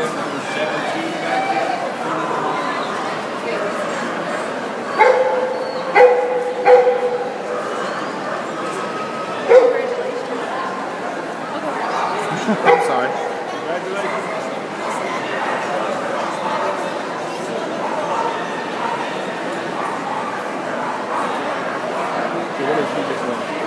ship number 17 back there. I'm sorry. Congratulations. Okay, what did she just win?